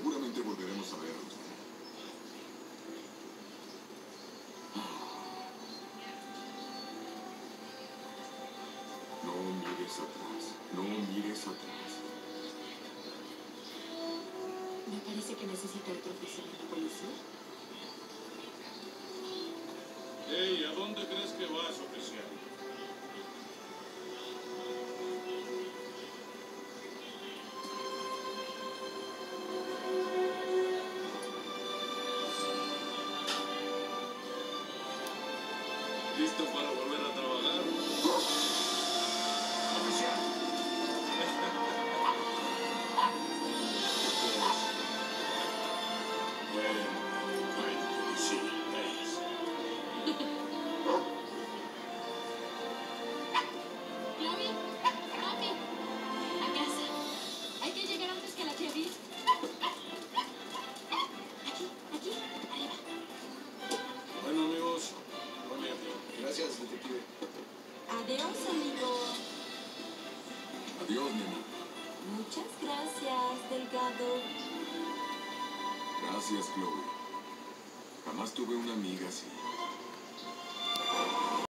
Seguramente volveremos a vernos. No mires atrás. No mires atrás. Me parece que necesita otro oficial en la policía. Hey, ¿a dónde crees que vas, oficial? ¿Listo para volver a trabajar? ¡Oficial! Adiós, amigo. Adiós, nena. Muchas gracias, Delgado. Gracias, Chloe. Jamás tuve una amiga así.